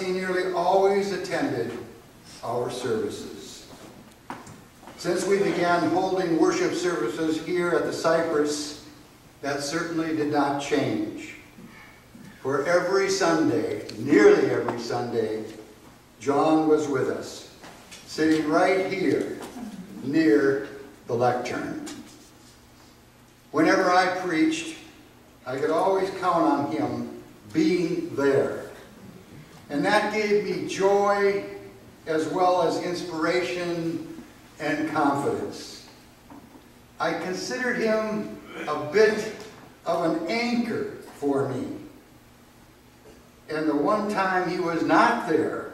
he nearly always attended our services. Since we began holding worship services here at the Cypress, that certainly did not change. For every Sunday, nearly every Sunday, John was with us, sitting right here near the lectern. Whenever I preached, I could always count on him being there. And that gave me joy as well as inspiration and confidence. I considered him a bit of an anchor for me. And the one time he was not there,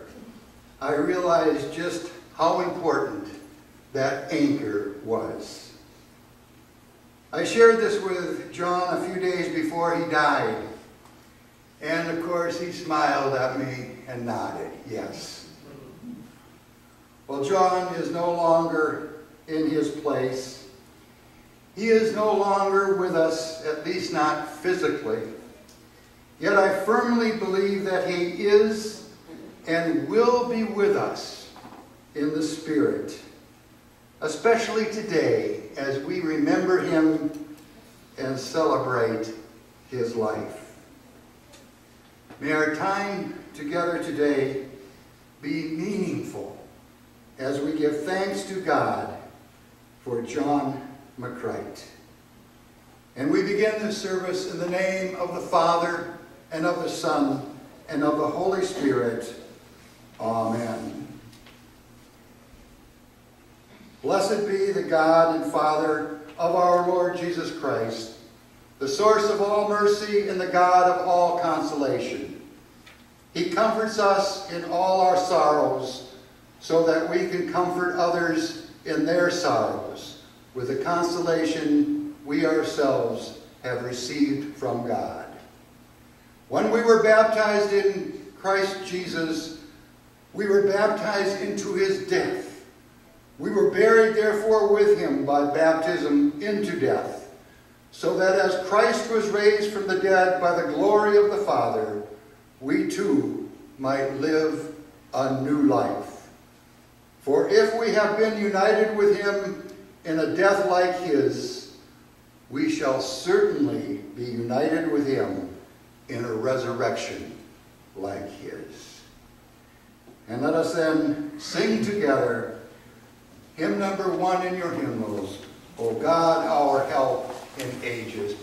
I realized just how important that anchor was. I shared this with John a few days before he died. And of course, he smiled at me and nodded, yes. Well, John is no longer in his place. He is no longer with us, at least not physically. Yet I firmly believe that he is and will be with us in the Spirit especially today as we remember him and celebrate his life. May our time together today be meaningful as we give thanks to God for John McCreight. And we begin this service in the name of the Father, and of the Son, and of the Holy Spirit. Amen. Blessed be the God and Father of our Lord Jesus Christ, the source of all mercy and the God of all consolation. He comforts us in all our sorrows so that we can comfort others in their sorrows with the consolation we ourselves have received from God. When we were baptized in Christ Jesus, we were baptized into his death we were buried, therefore, with him by baptism into death, so that as Christ was raised from the dead by the glory of the Father, we too might live a new life. For if we have been united with him in a death like his, we shall certainly be united with him in a resurrection like his. And let us then sing together Hymn number one in your hymnals, O God, our help in ages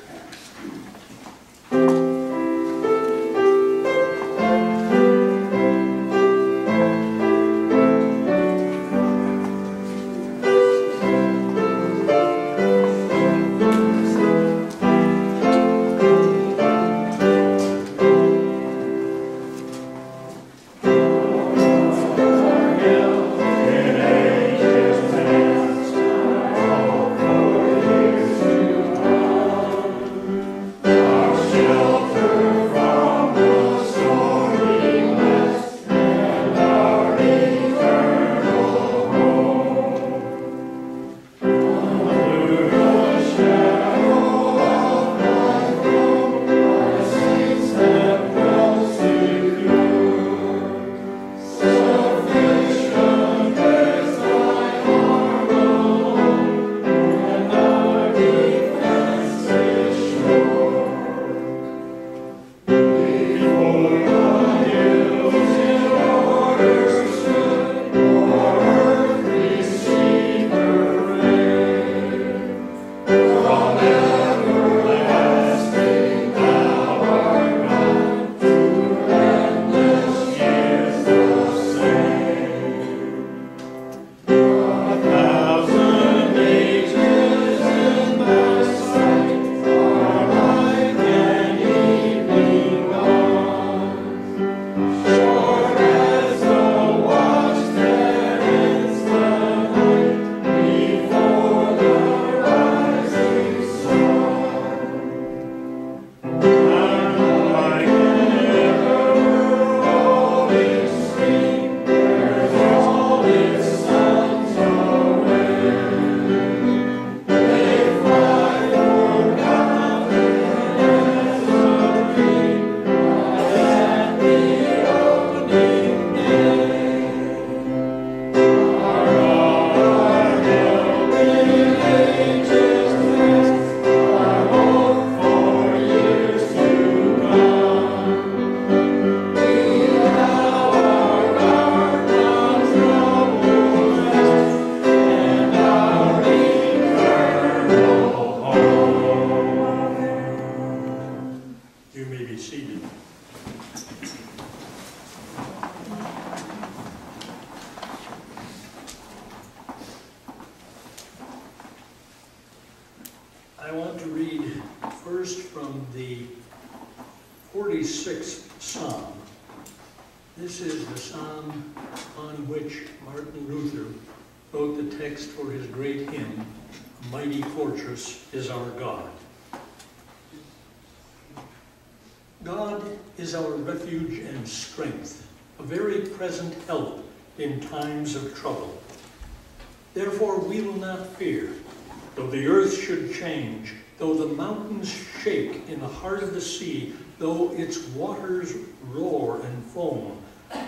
46th Psalm. This is the psalm on which Martin Luther wrote the text for his great hymn, "A Mighty Fortress is Our God. God is our refuge and strength, a very present help in times of trouble. Therefore we will not fear, though the earth should change, though the mountains shake in the heart of the sea, though its waters roar and foam,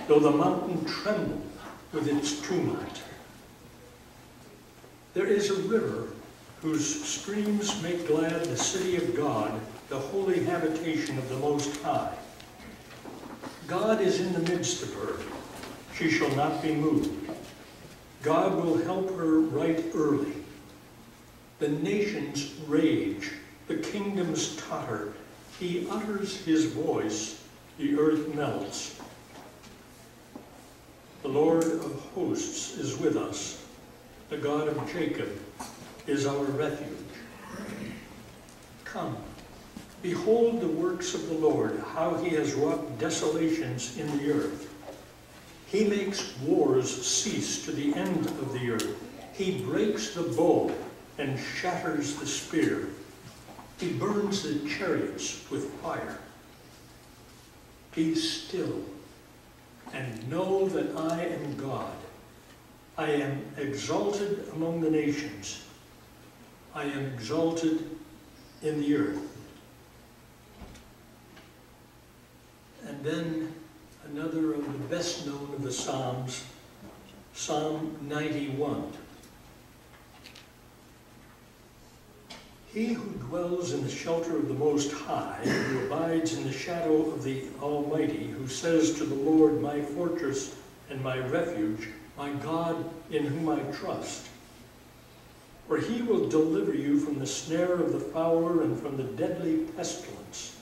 though the mountain tremble with its tumult. There is a river whose streams make glad the city of God, the holy habitation of the Most High. God is in the midst of her. She shall not be moved. God will help her right early. The nations rage, the kingdoms totter. He utters his voice, the earth melts. The Lord of hosts is with us. The God of Jacob is our refuge. Come, behold the works of the Lord, how he has wrought desolations in the earth. He makes wars cease to the end of the earth. He breaks the bow and shatters the spear. He burns the chariots with fire. Be still and know that I am God. I am exalted among the nations. I am exalted in the earth. And then another of the best known of the Psalms, Psalm 91. He who dwells in the shelter of the Most High, who abides in the shadow of the Almighty, who says to the Lord, my fortress and my refuge, my God in whom I trust. For he will deliver you from the snare of the fowler and from the deadly pestilence.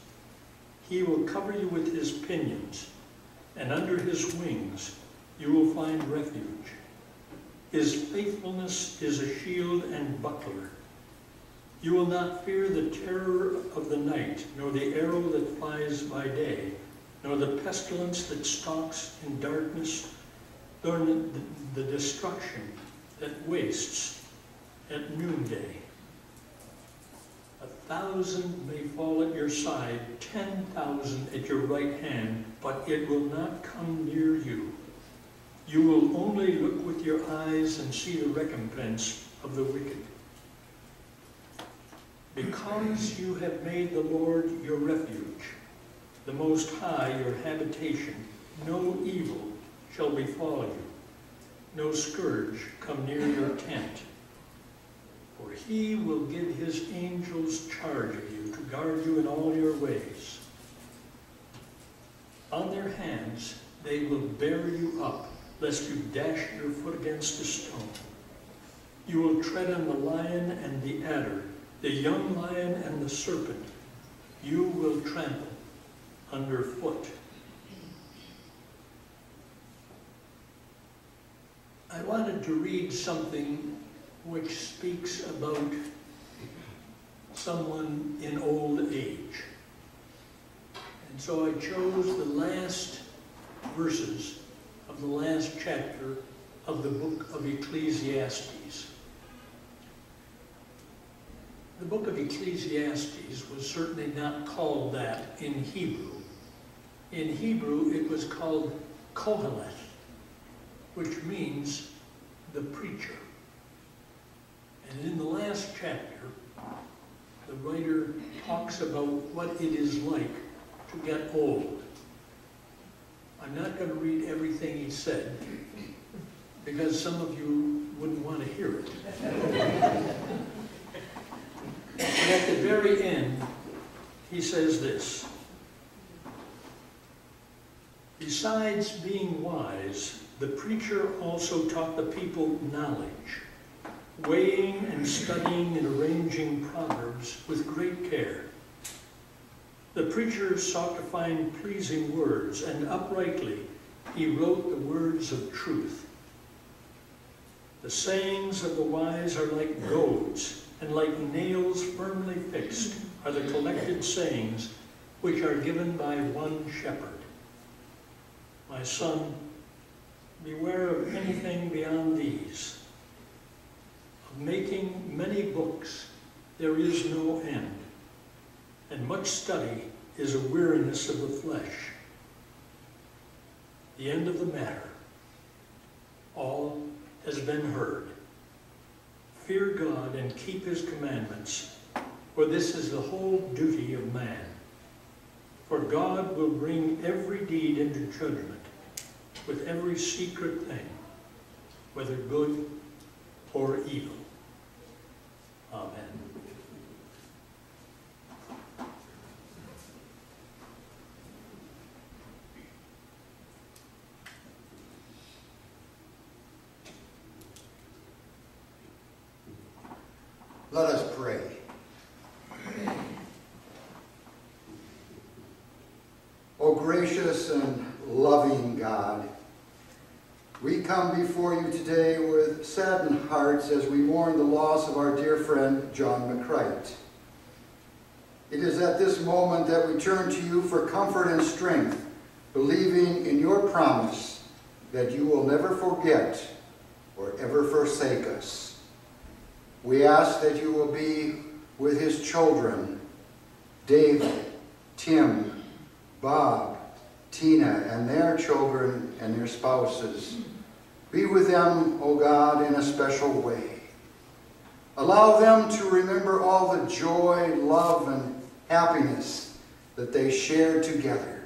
He will cover you with his pinions and under his wings you will find refuge. His faithfulness is a shield and buckler. You will not fear the terror of the night, nor the arrow that flies by day, nor the pestilence that stalks in darkness, nor the destruction that wastes at noonday. A thousand may fall at your side, ten thousand at your right hand, but it will not come near you. You will only look with your eyes and see the recompense of the wicked. Because you have made the Lord your refuge, the Most High your habitation, no evil shall befall you, no scourge come near your tent. For he will give his angels charge of you to guard you in all your ways. On their hands they will bear you up, lest you dash your foot against a stone. You will tread on the lion and the adder, the young lion and the serpent. You will trample underfoot. I wanted to read something which speaks about someone in old age. And so I chose the last verses of the last chapter of the book of Ecclesiastes. The book of Ecclesiastes was certainly not called that in Hebrew. In Hebrew, it was called Kohelet, which means the preacher. And in the last chapter, the writer talks about what it is like to get old. I'm not going to read everything he said, because some of you wouldn't want to hear it. but at the very end, he says this. Besides being wise, the preacher also taught the people knowledge weighing and studying and arranging Proverbs with great care. The preacher sought to find pleasing words, and uprightly he wrote the words of truth. The sayings of the wise are like goads, and like nails firmly fixed are the collected sayings which are given by one shepherd. My son, beware of anything beyond these. Of making many books there is no end, and much study is a weariness of the flesh. The end of the matter, all has been heard. Fear God and keep his commandments, for this is the whole duty of man. For God will bring every deed into judgment with every secret thing, whether good or evil. Amen. Let us pray. O gracious and loving God, we come before you today with saddened hearts as we mourn the loss of our dear friend John McCreight. It is at this moment that we turn to you for comfort and strength, believing in your promise that you will never forget or ever forsake us. We ask that you will be with his children, David, Tim, Bob, Tina, and their children and their spouses. Be with them, O God, in a special way. Allow them to remember all the joy, love, and happiness that they shared together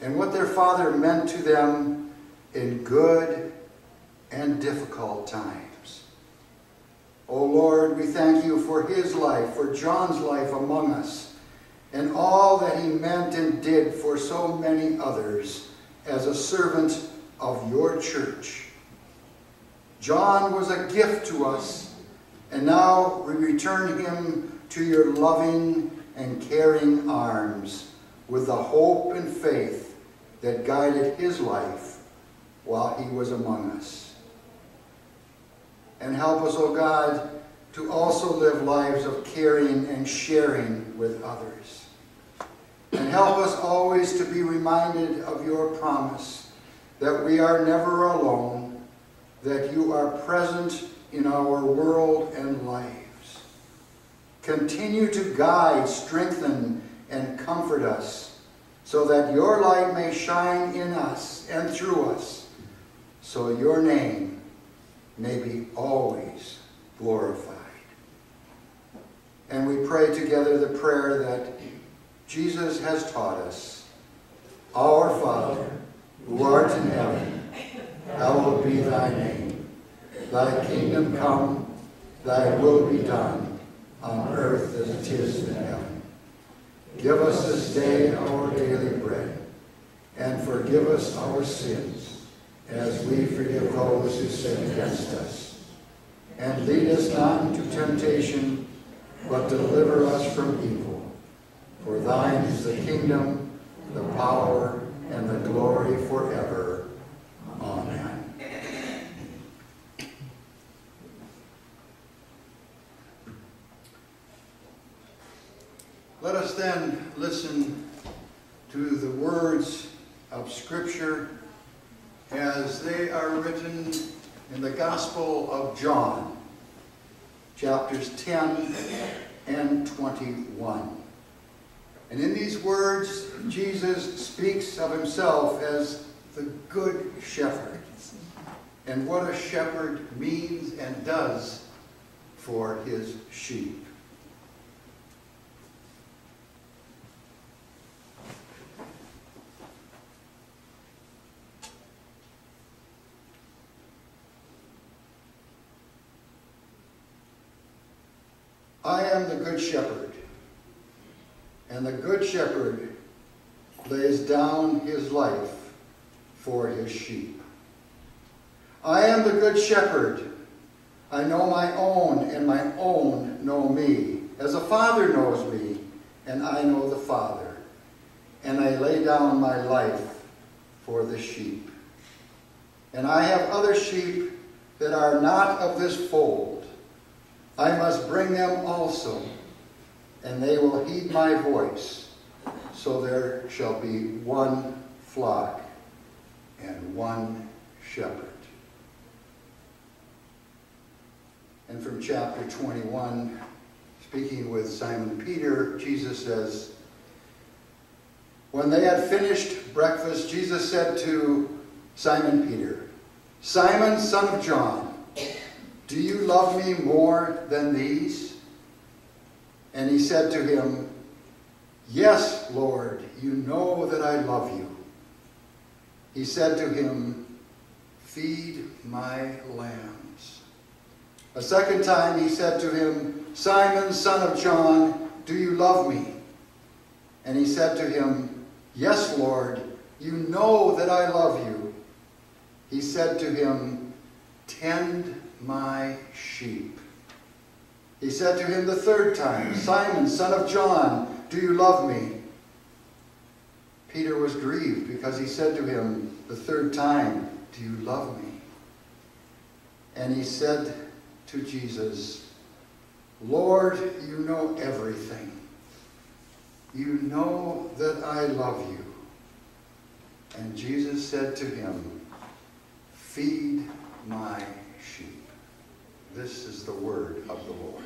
and what their father meant to them in good and difficult times. O Lord, we thank you for his life, for John's life among us, and all that he meant and did for so many others as a servant of your church. John was a gift to us, and now we return him to your loving and caring arms with the hope and faith that guided his life while he was among us. And help us, O oh God, to also live lives of caring and sharing with others. And help us always to be reminded of your promise that we are never alone, that you are present in our world and lives. Continue to guide, strengthen, and comfort us so that your light may shine in us and through us, so your name may be always glorified. And we pray together the prayer that Jesus has taught us. Our Father, who art in heaven, hallowed be thy name. Thy kingdom come, thy will be done, on earth as it is in heaven. Give us this day our daily bread, and forgive us our sins, as we forgive those who sin against us. And lead us not into temptation, but deliver us from evil. For thine is the kingdom, the power, and the glory forever. Amen. Let us then listen to the words of Scripture as they are written in the Gospel of John, chapters 10 and 21. And in these words, Jesus speaks of himself as the good shepherd and what a shepherd means and does for his sheep. I am the good shepherd, and the good shepherd lays down his life for his sheep. I am the good shepherd. I know my own, and my own know me, as a father knows me, and I know the Father. And I lay down my life for the sheep. And I have other sheep that are not of this fold. I must bring them also, and they will heed my voice. So there shall be one flock and one shepherd. And from chapter 21, speaking with Simon Peter, Jesus says, When they had finished breakfast, Jesus said to Simon Peter, Simon, son of John, do you love me more than these? And he said to him, Yes, Lord, you know that I love you. He said to him, Feed my lambs. A second time he said to him, Simon, son of John, do you love me? And he said to him, Yes, Lord, you know that I love you. He said to him, Tend my sheep. He said to him the third time, Simon, son of John, do you love me? Peter was grieved because he said to him the third time, Do you love me? And he said to Jesus, Lord, you know everything. You know that I love you. And Jesus said to him, Feed my. This is the word of the Lord.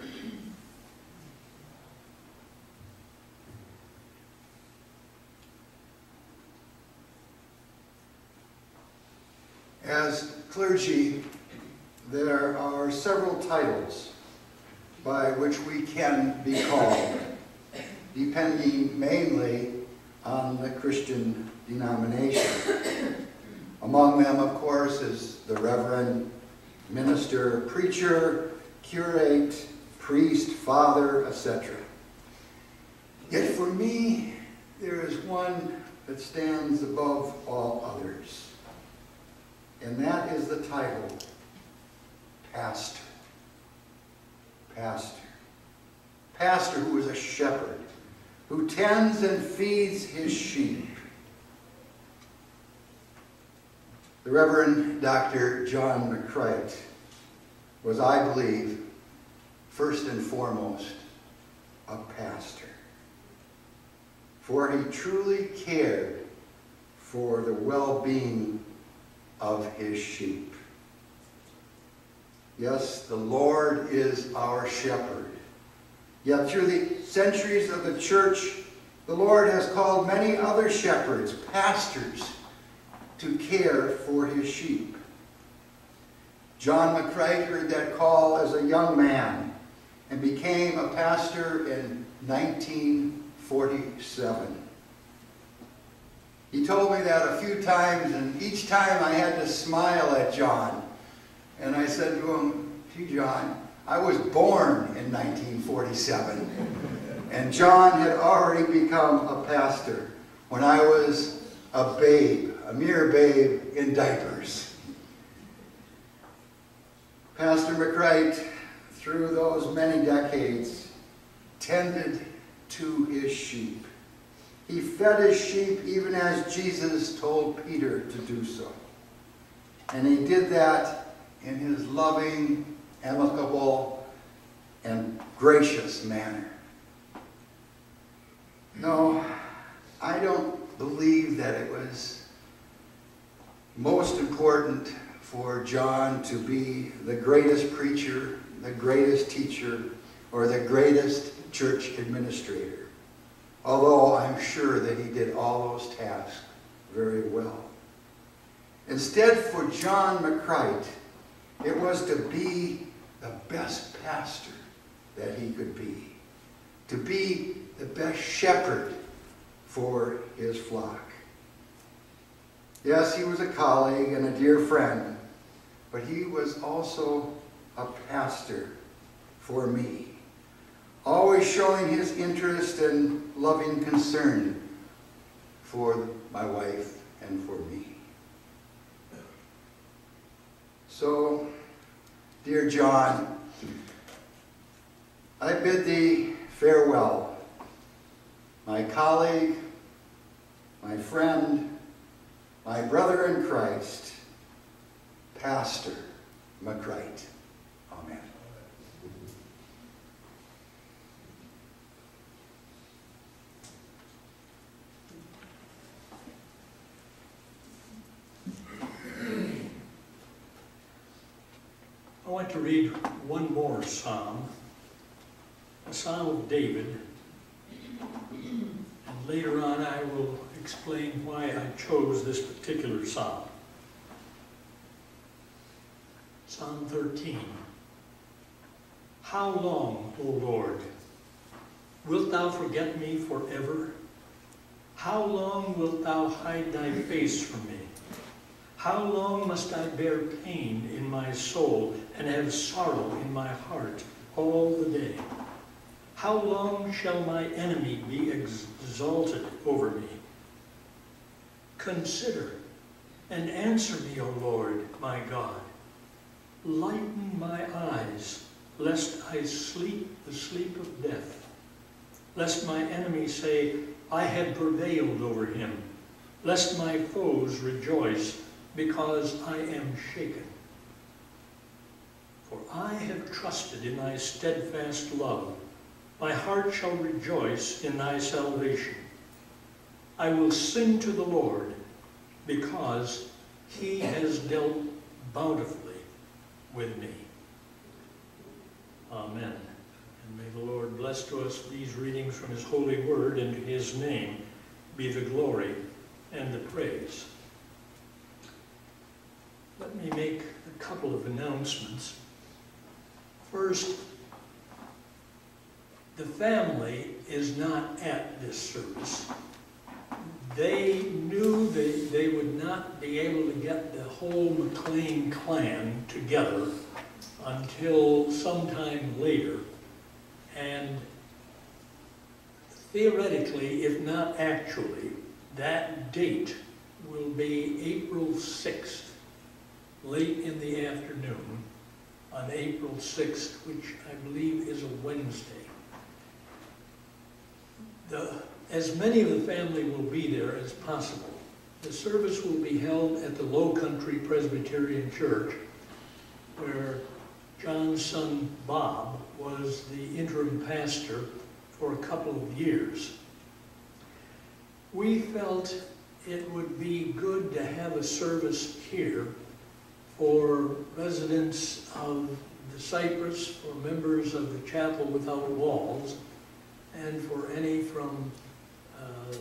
As clergy, there are several titles by which we can be called, depending mainly on the Christian denomination. Among them, of course, is the Reverend, Minister, Preacher, Curate, Priest, Father, etc. Yet for me, there is one that stands above all others. And that is the title, Pastor. Pastor. Pastor who is a shepherd, who tends and feeds his sheep. The Reverend Dr. John McCreight was, I believe, first and foremost, a pastor. For he truly cared for the well-being of his sheep. Yes, the Lord is our shepherd. Yet through the centuries of the church, the Lord has called many other shepherds, pastors, to care for his sheep. John McCreight heard that call as a young man and became a pastor in 1947. He told me that a few times, and each time I had to smile at John. And I said to him, gee, John, I was born in 1947. and John had already become a pastor when I was a babe, a mere babe in diapers. Pastor McCreight, through those many decades, tended to his sheep. He fed his sheep even as Jesus told Peter to do so. And he did that in his loving, amicable, and gracious manner. No, I don't believe that it was most important for John to be the greatest preacher, the greatest teacher, or the greatest church administrator although I'm sure that he did all those tasks very well. Instead, for John McCreight, it was to be the best pastor that he could be, to be the best shepherd for his flock. Yes, he was a colleague and a dear friend, but he was also a pastor for me always showing his interest and loving concern for my wife and for me. So, dear John, I bid thee farewell, my colleague, my friend, my brother in Christ, Pastor McCreight. Amen. I want to read one more psalm, a psalm of David, and later on I will explain why I chose this particular psalm. Psalm 13. How long, O Lord, wilt thou forget me forever? How long wilt thou hide thy face from me? How long must I bear pain in my soul and have sorrow in my heart all the day? How long shall my enemy be exalted over me? Consider and answer me, O Lord, my God. Lighten my eyes, lest I sleep the sleep of death. Lest my enemies say, I have prevailed over him. Lest my foes rejoice, because I am shaken. For I have trusted in thy steadfast love. My heart shall rejoice in thy salvation. I will sing to the Lord, because he has dealt bountifully with me. Amen. And may the Lord bless to us these readings from his holy word, and to his name be the glory and the praise. Let me make a couple of announcements. First, the family is not at this service. They knew they, they would not be able to get the whole McLean clan together until sometime later. And theoretically, if not actually, that date will be April 6th, late in the afternoon, on April 6th, which I believe is a Wednesday. The as many of the family will be there as possible. The service will be held at the Low Country Presbyterian Church, where John's son Bob was the interim pastor for a couple of years. We felt it would be good to have a service here for residents of the Cypress, for members of the Chapel Without Walls, and for any from uh,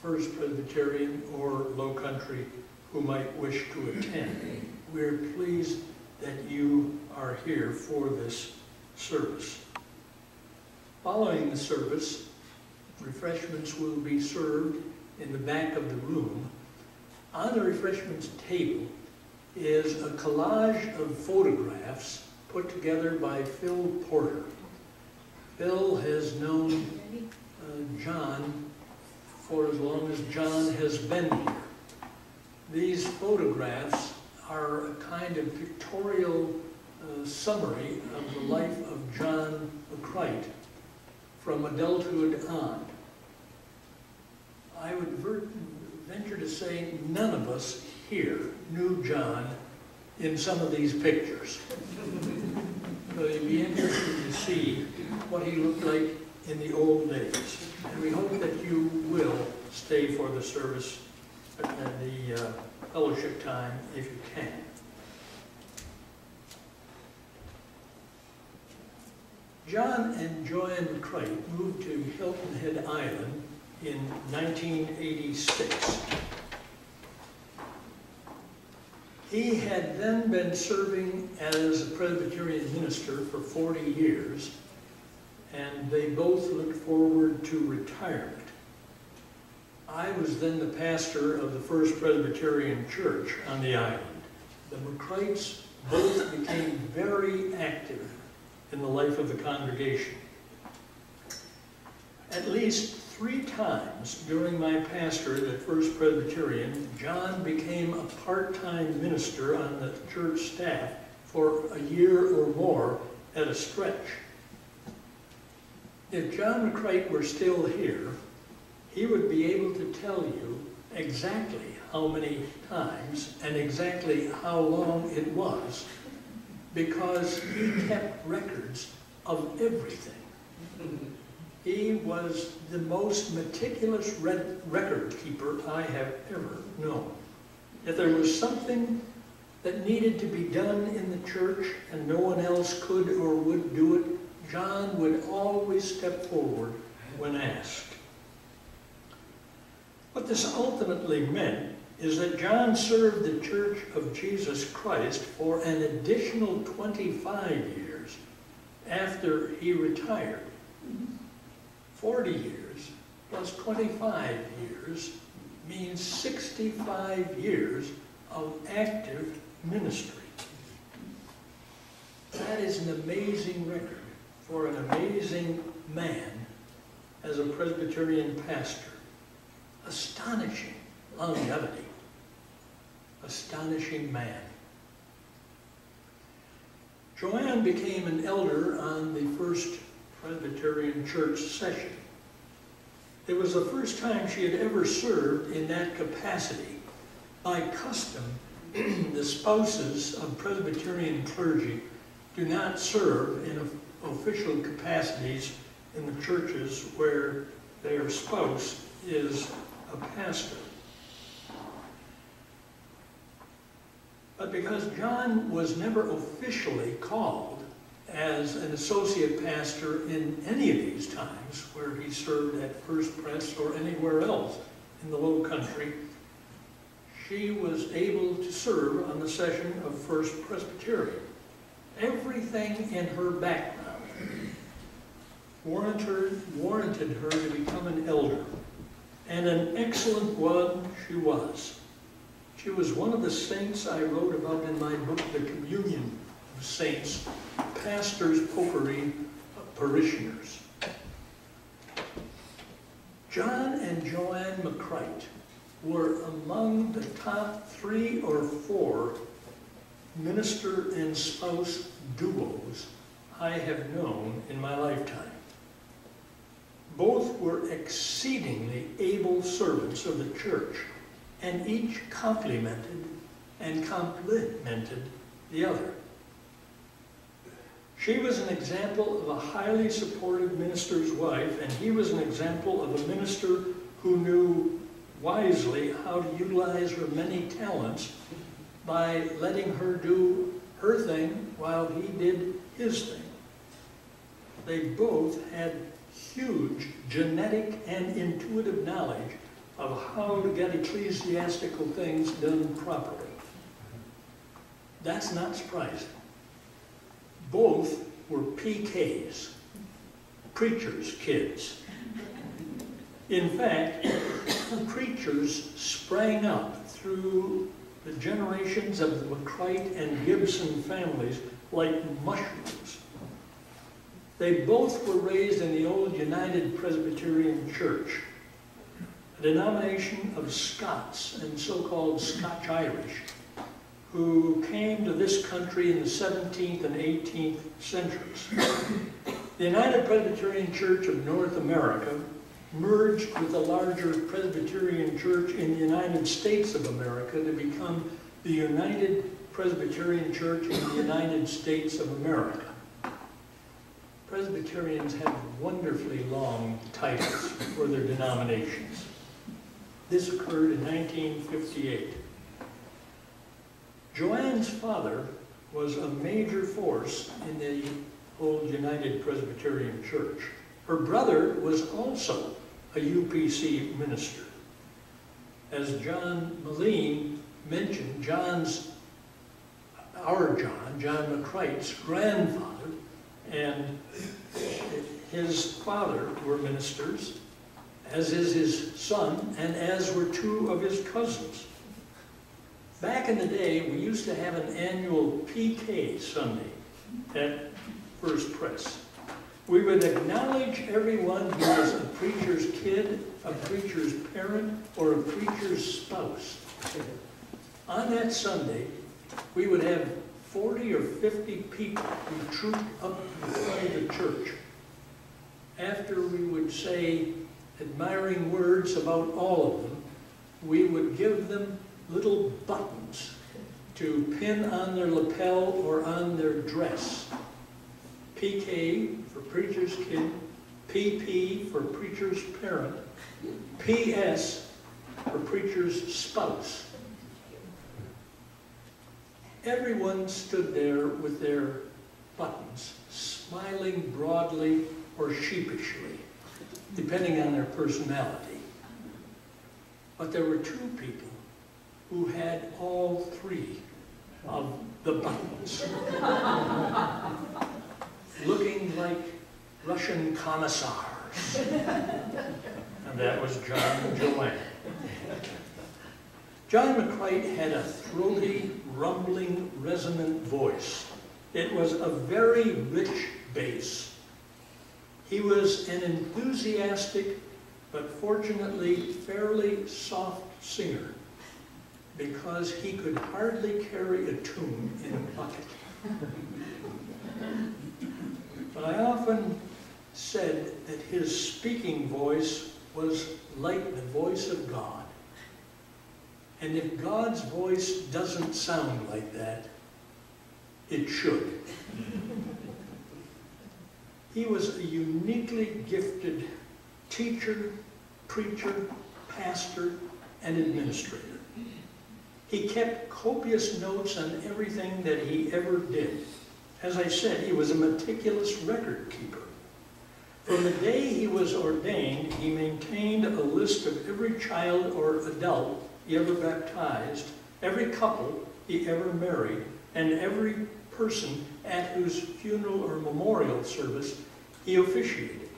First Presbyterian or Low Country who might wish to attend. We're pleased that you are here for this service. Following the service, refreshments will be served in the back of the room. On the refreshments table is a collage of photographs put together by Phil Porter. Phil has known uh, John for as long as John has been here. These photographs are a kind of pictorial uh, summary of the life of John McCreight from adulthood on. I would venture to say none of us here knew John in some of these pictures. so you'd be interested to see what he looked like in the old days. And we hope that you will stay for the service and the uh, fellowship time if you can. John and Joanne McCreight moved to Hilton Head Island in 1986. He had then been serving as a Presbyterian minister for 40 years and they both looked forward to retirement. I was then the pastor of the First Presbyterian Church on the island. The McCreights both became very active in the life of the congregation. At least three times during my pastorate at First Presbyterian, John became a part-time minister on the church staff for a year or more at a stretch. If John McCreight were still here, he would be able to tell you exactly how many times and exactly how long it was because he kept records of everything. He was the most meticulous record keeper I have ever known. If there was something that needed to be done in the church and no one else could or would do it, John would always step forward when asked. What this ultimately meant is that John served the Church of Jesus Christ for an additional 25 years after he retired. 40 years plus 25 years means 65 years of active ministry. That is an amazing record for an amazing man as a Presbyterian pastor. Astonishing longevity. Astonishing man. Joanne became an elder on the first Presbyterian church session. It was the first time she had ever served in that capacity. By custom, the spouses of Presbyterian clergy do not serve in official capacities in the churches where their spouse is a pastor. But because John was never officially called as an associate pastor in any of these times where he served at First Pres or anywhere else in the Low Country, she was able to serve on the session of First Presbyterian. Everything in her background warranted, warranted her to become an elder, and an excellent one she was. She was one of the saints I wrote about in my book, The Communion of Saints, Pastors, Popery, Parishioners. John and Joanne McCreight were among the top three or four minister and spouse duos I have known in my lifetime. Both were exceedingly able servants of the church, and each complimented and complimented the other. She was an example of a highly supportive minister's wife, and he was an example of a minister who knew wisely how to utilize her many talents by letting her do her thing while he did his thing. They both had huge genetic and intuitive knowledge of how to get ecclesiastical things done properly. That's not surprising. Both were PKs, preachers' kids. In fact, the preachers sprang up through the generations of the McCreight and Gibson families like mushrooms. They both were raised in the old United Presbyterian Church, a denomination of Scots and so-called Scotch-Irish who came to this country in the 17th and 18th centuries. The United Presbyterian Church of North America merged with the larger Presbyterian Church in the United States of America to become the United Presbyterian Church in the United States of America. Presbyterians have wonderfully long titles for their denominations. This occurred in 1958. Joanne's father was a major force in the old United Presbyterian Church. Her brother was also a UPC minister. As John Melin mentioned, John's, our John, John McCreight's grandfather, and his father were ministers, as is his son, and as were two of his cousins. Back in the day, we used to have an annual PK Sunday at First Pres. We would acknowledge everyone who was a preacher's kid, a preacher's parent, or a preacher's spouse. On that Sunday, we would have 40 or 50 people who trooped up in front of the church. After we would say admiring words about all of them, we would give them little buttons to pin on their lapel or on their dress. PK for preacher's kid, PP for preacher's parent, PS for preacher's spouse. Everyone stood there with their buttons, smiling broadly or sheepishly, depending on their personality. But there were two people who had all three of the buttons, looking like Russian commissars. And that was John Joanne. John McCreight had a throaty, rumbling, resonant voice. It was a very rich bass. He was an enthusiastic, but fortunately fairly soft singer because he could hardly carry a tune in a bucket. But I often said that his speaking voice was like the voice of God. And if God's voice doesn't sound like that, it should. he was a uniquely gifted teacher, preacher, pastor, and administrator. He kept copious notes on everything that he ever did. As I said, he was a meticulous record keeper. From the day he was ordained, he maintained a list of every child or adult he ever baptized, every couple he ever married, and every person at whose funeral or memorial service he officiated.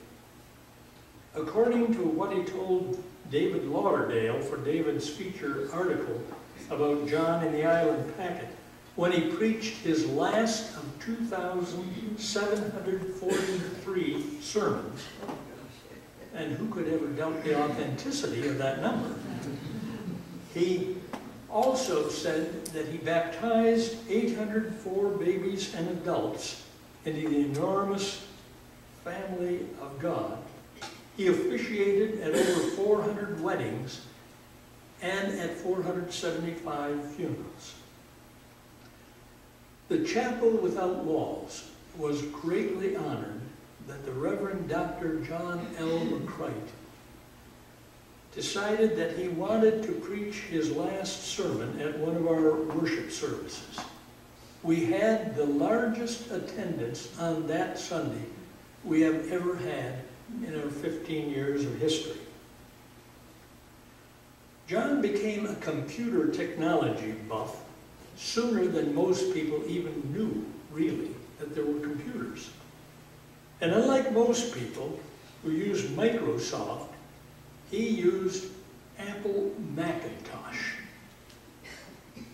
According to what he told David Lauderdale for David's feature article about John in the Island Packet, when he preached his last of 2,743 sermons, and who could ever doubt the authenticity of that number? He also said that he baptized 804 babies and adults into the enormous family of God. He officiated at over 400 weddings and at 475 funerals. The chapel without walls was greatly honored that the Reverend Dr. John L. McCreight decided that he wanted to preach his last sermon at one of our worship services. We had the largest attendance on that Sunday we have ever had in our 15 years of history. John became a computer technology buff sooner than most people even knew, really, that there were computers. And unlike most people who use Microsoft, he used Apple Macintosh,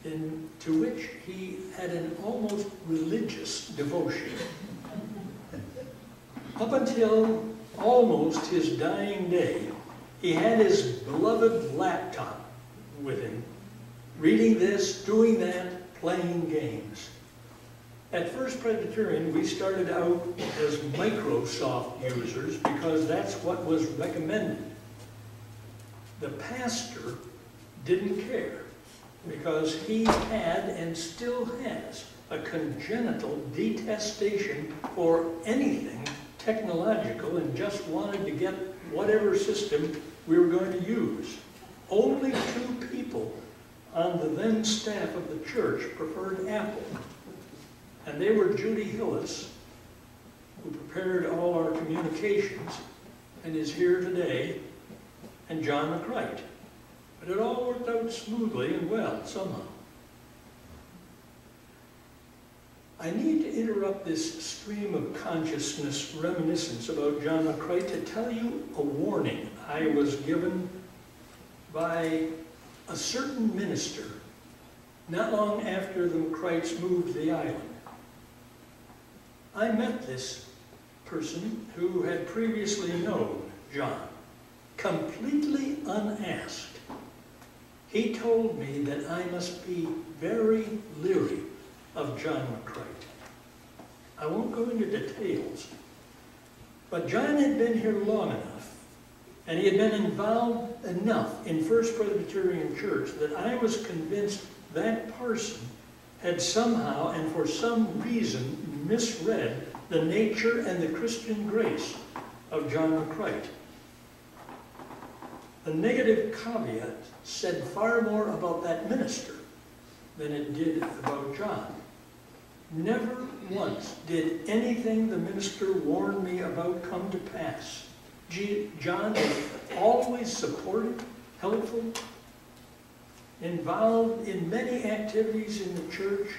in, to which he had an almost religious devotion. Up until almost his dying day, he had his beloved laptop with him, reading this, doing that, playing games. At First Presbyterian, we started out as Microsoft users because that's what was recommended the pastor didn't care because he had and still has a congenital detestation for anything technological and just wanted to get whatever system we were going to use. Only two people on the then staff of the church preferred Apple. And they were Judy Hillis, who prepared all our communications and is here today, and John McCreight. But it all worked out smoothly and well, somehow. I need to interrupt this stream of consciousness reminiscence about John McCreight to tell you a warning I was given by a certain minister not long after the McCreights moved to the island. I met this person who had previously known John completely unasked, he told me that I must be very leery of John McCreight. I won't go into details, but John had been here long enough, and he had been involved enough in First Presbyterian Church that I was convinced that person had somehow and for some reason misread the nature and the Christian grace of John McCreight. The negative caveat said far more about that minister than it did about John. Never once did anything the minister warned me about come to pass. John was always supportive, helpful, involved in many activities in the church,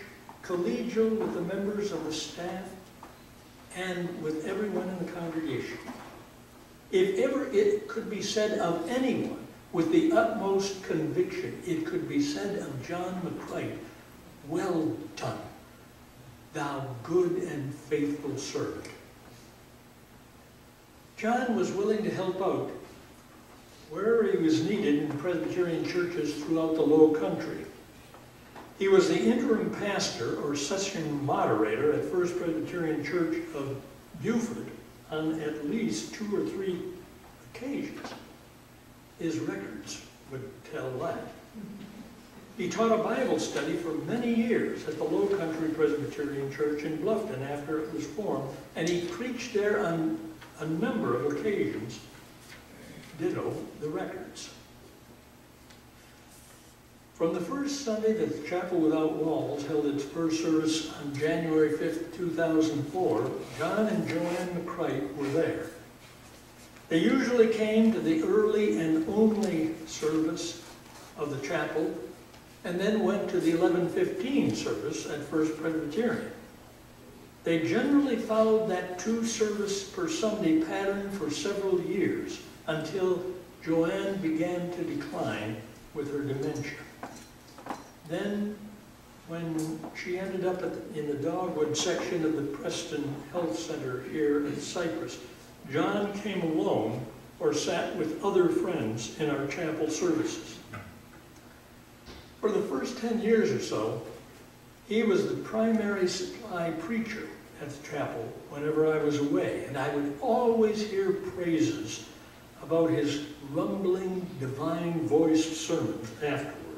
collegial with the members of the staff, and with everyone in the congregation. If ever it could be said of anyone with the utmost conviction, it could be said of John McCreight, well done, thou good and faithful servant. John was willing to help out where he was needed in Presbyterian churches throughout the Low Country. He was the interim pastor or session moderator at First Presbyterian Church of Beaufort on at least two or three occasions. His records would tell that. He taught a Bible study for many years at the Low Country Presbyterian Church in Bluffton after it was formed, and he preached there on a number of occasions, ditto the records. From the first Sunday that the Chapel Without Walls held its first service on January 5th, 2004, John and Joanne McCreight were there. They usually came to the early and only service of the chapel and then went to the 1115 service at First Presbyterian. They generally followed that two service per Sunday pattern for several years until Joanne began to decline with her dementia. Then, when she ended up the, in the Dogwood section of the Preston Health Center here in Cypress, John came alone or sat with other friends in our chapel services. For the first 10 years or so, he was the primary supply preacher at the chapel whenever I was away, and I would always hear praises about his rumbling, divine voiced sermons afterward.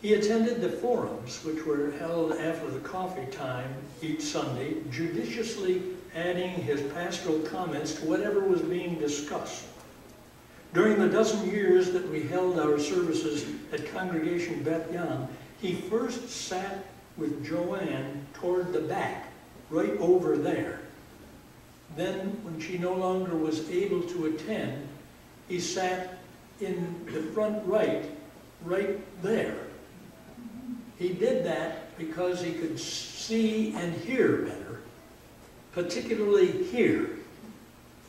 He attended the forums, which were held after the coffee time each Sunday, judiciously adding his pastoral comments to whatever was being discussed. During the dozen years that we held our services at Congregation Beth Yam, he first sat with Joanne toward the back, right over there. Then, when she no longer was able to attend, he sat in the front right, right there. He did that because he could see and hear better, particularly hear,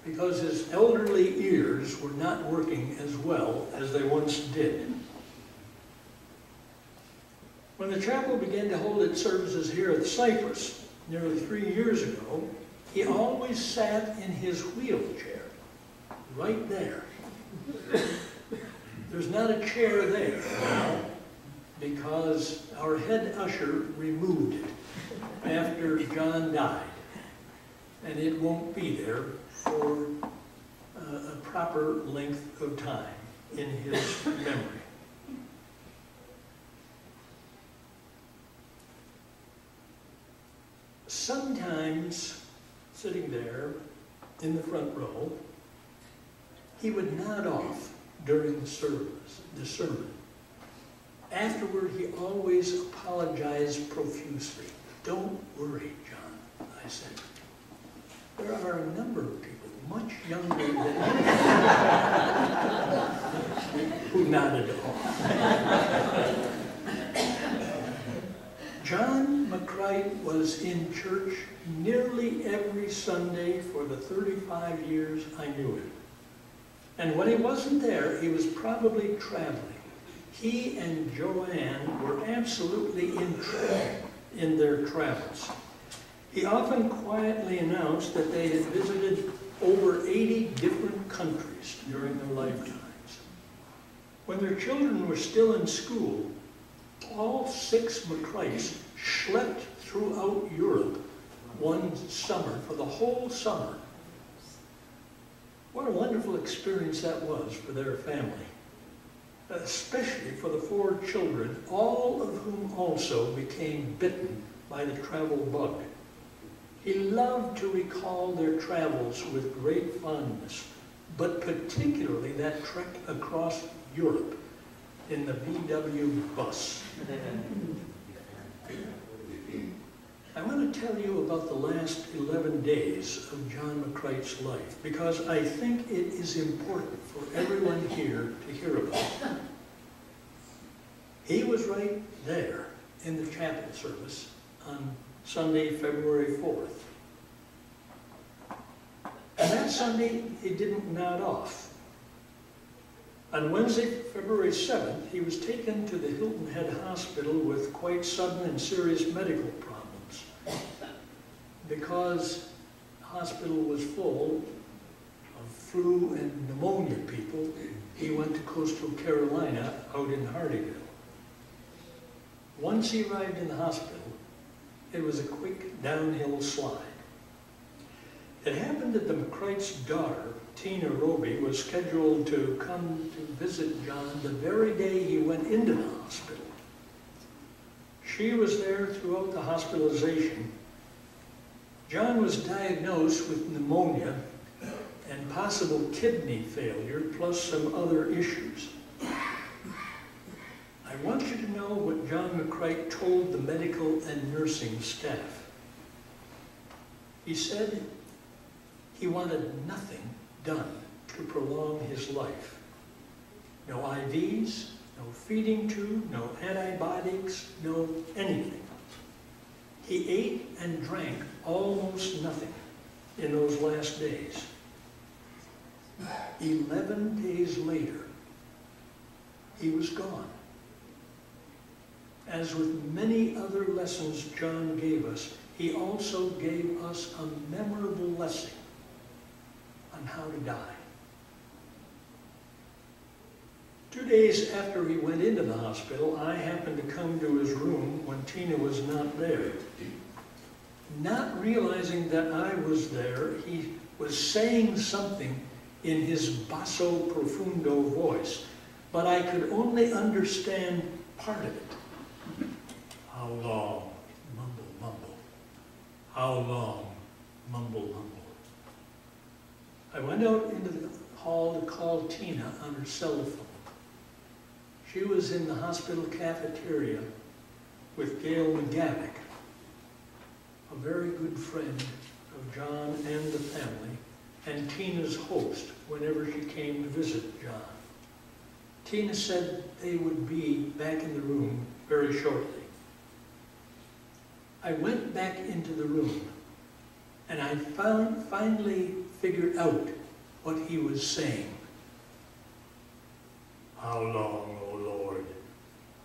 because his elderly ears were not working as well as they once did. When the chapel began to hold its services here at Cypress nearly three years ago, he always sat in his wheelchair, right there. There's not a chair there because our head usher removed it after John died. And it won't be there for uh, a proper length of time in his memory. Sometimes, sitting there in the front row, he would nod off during the service, the sermon. Afterward, he always apologized profusely. Don't worry, John, I said. There are a number of people much younger than you who nodded off. John McCreight was in church nearly every Sunday for the 35 years I knew him. And when he wasn't there, he was probably traveling. He and Joanne were absolutely in in their travels. He often quietly announced that they had visited over 80 different countries during their lifetimes. When their children were still in school, all six McCreights schlepped throughout Europe one summer, for the whole summer. What a wonderful experience that was for their family, especially for the four children, all of whom also became bitten by the travel bug. He loved to recall their travels with great fondness, but particularly that trek across Europe in the VW bus. I want to tell you about the last 11 days of John McCreight's life because I think it is important for everyone here to hear about. He was right there in the chapel service on Sunday, February 4th. And that Sunday, he didn't nod off. On Wednesday, February 7th, he was taken to the Hilton Head Hospital with quite sudden and serious medical problems. Because the hospital was full of flu and pneumonia people, he went to coastal Carolina out in Hardeeville. Once he arrived in the hospital, it was a quick downhill slide. It happened that the McCreight's daughter, Tina Robie, was scheduled to come to visit John the very day he went into the hospital. She was there throughout the hospitalization. John was diagnosed with pneumonia and possible kidney failure, plus some other issues. I want you to know what John McCreight told the medical and nursing staff. He said he wanted nothing done to prolong his life. No IVs, no feeding tube, no antibiotics, no anything. He ate and drank almost nothing in those last days. Eleven days later, he was gone. As with many other lessons John gave us, he also gave us a memorable lesson on how to die. Two days after he went into the hospital, I happened to come to his room when Tina was not there. Not realizing that I was there, he was saying something in his basso profundo voice, but I could only understand part of it. How long? Mumble, mumble. How long? Mumble, mumble. I went out into the hall to call Tina on her cell phone. She was in the hospital cafeteria with Gail McGavick, a very good friend of John and the family, and Tina's host whenever she came to visit John. Tina said they would be back in the room very shortly. I went back into the room and I found, finally figured out what he was saying. How long, O Lord?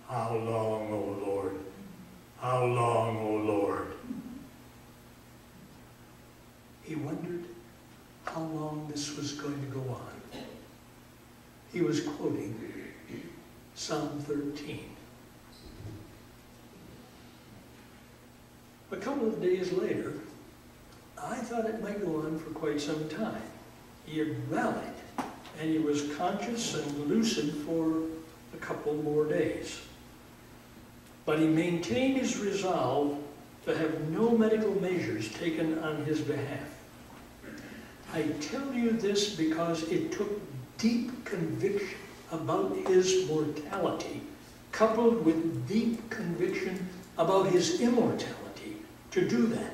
How long, O Lord? How long, O Lord? He wondered how long this was going to go on. He was quoting Psalm 13. A couple of days later, I thought it might go on for quite some time. He had rallied, and he was conscious and lucid for a couple more days. But he maintained his resolve to have no medical measures taken on his behalf. I tell you this because it took deep conviction about his mortality, coupled with deep conviction about his immortality, to do that.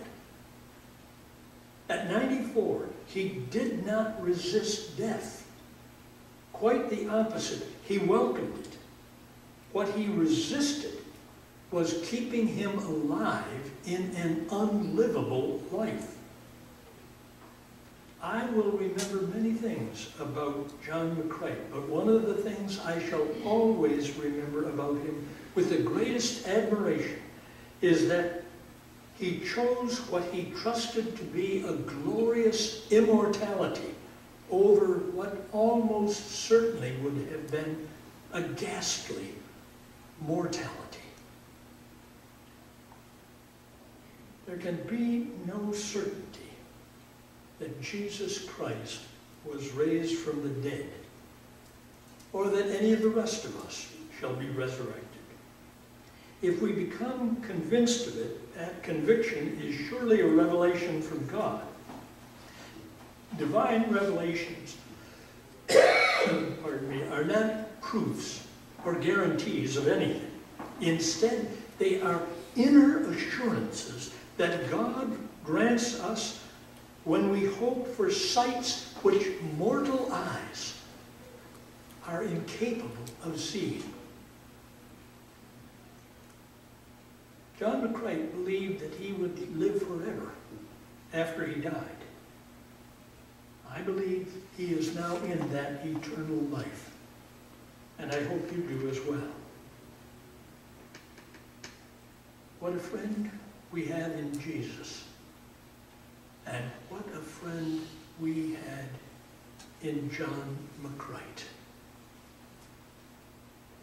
At 94, he did not resist death. Quite the opposite. He welcomed it. What he resisted was keeping him alive in an unlivable life. I will remember many things about John McCreight, but one of the things I shall always remember about him with the greatest admiration is that he chose what he trusted to be a glorious immortality over what almost certainly would have been a ghastly mortality. There can be no certainty that Jesus Christ was raised from the dead, or that any of the rest of us shall be resurrected. If we become convinced of it, that conviction is surely a revelation from God. Divine revelations, pardon me, are not proofs or guarantees of anything. Instead, they are inner assurances that God grants us when we hope for sights which mortal eyes are incapable of seeing. John McCreight believed that he would live forever after he died. I believe he is now in that eternal life, and I hope you do as well. What a friend we have in Jesus. And what a friend we had in John McCreight.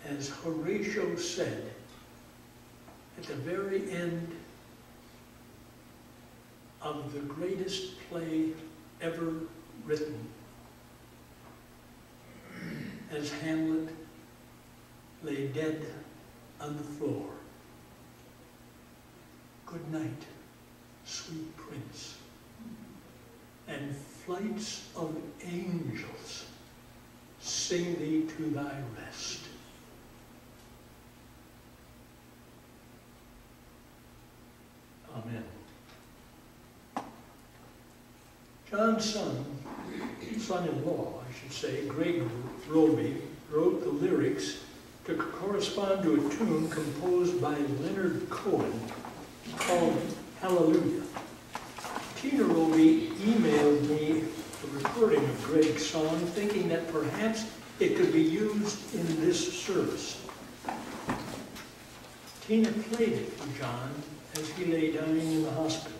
As Horatio said at the very end of the greatest play ever written, as Hamlet lay dead on the floor. Good night, sweet prince. And flights of angels sing thee to thy rest. Amen. John's son, son-in-law, I should say, Greg Robie, wrote the lyrics to correspond to a tune composed by Leonard Cohen called Hallelujah. Tina Robie emailed me a recording of Greg's song, thinking that perhaps it could be used in this service. Tina played it for John as he lay dying in the hospital.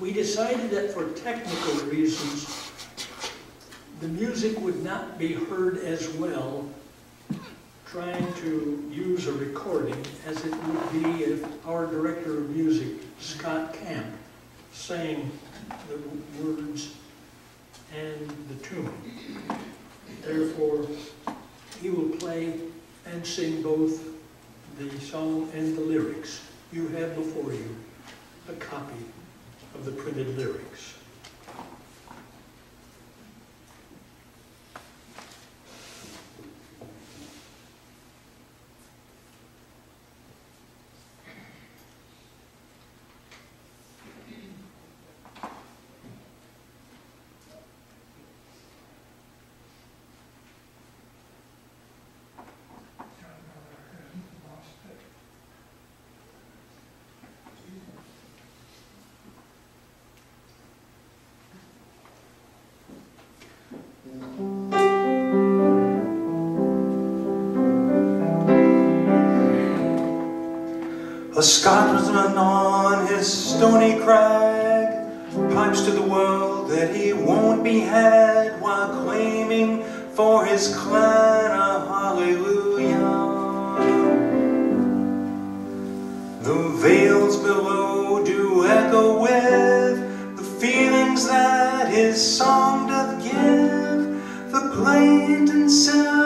We decided that for technical reasons, the music would not be heard as well trying to use a recording as it would be if our director of music, Scott Camp, sang the words and the tune. Therefore, he will play and sing both the song and the lyrics. You have before you a copy of the printed lyrics. A Scotsman on his stony crag pipes to the world that he won't be had while claiming for his clan a hallelujah. The vales below do echo with the feelings that his song doth and celebration.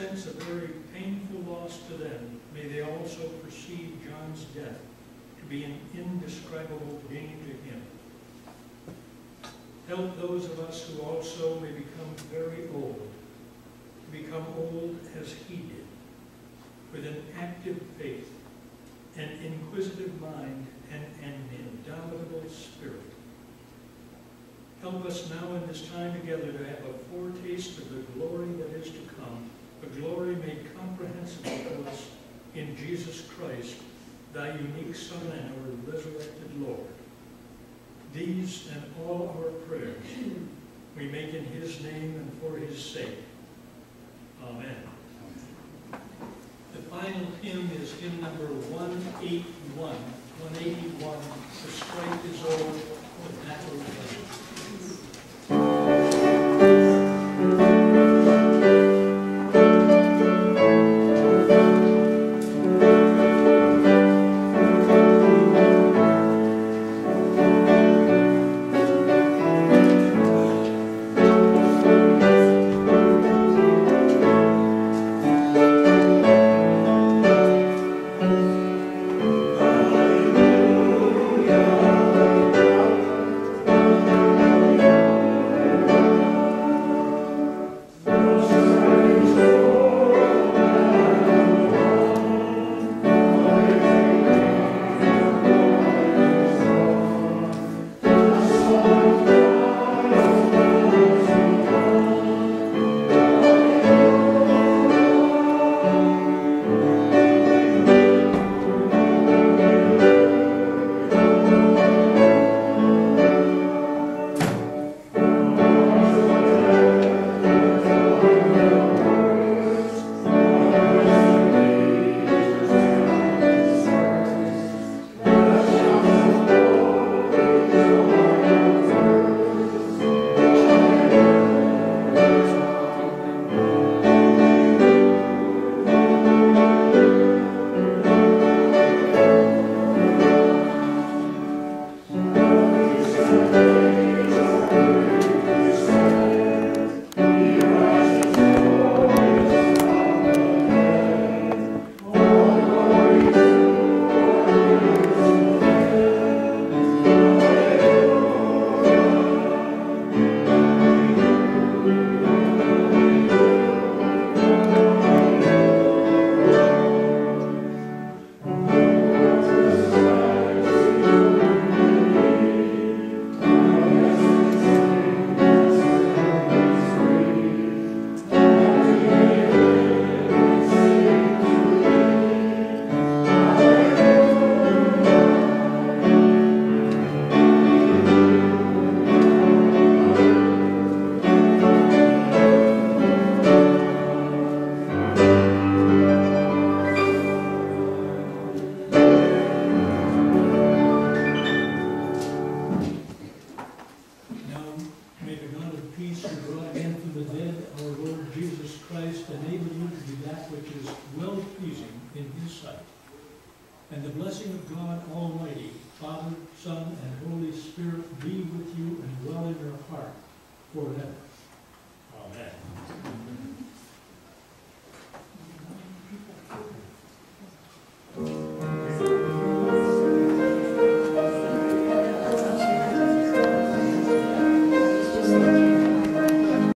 sense a very painful loss to them, may they also perceive John's death to be an indescribable gain to him. Help those of us who also may become very old, to become old as he did, with an active faith, an inquisitive mind, and an indomitable spirit. Help us now in this time together to have a foretaste of the glory that is to come a glory made comprehensible to us in Jesus Christ, thy unique Son and our resurrected Lord. These and all our prayers we make in his name and for his sake. Amen. The final hymn is hymn number 181, 181, The strife is Over, The Battle is Over.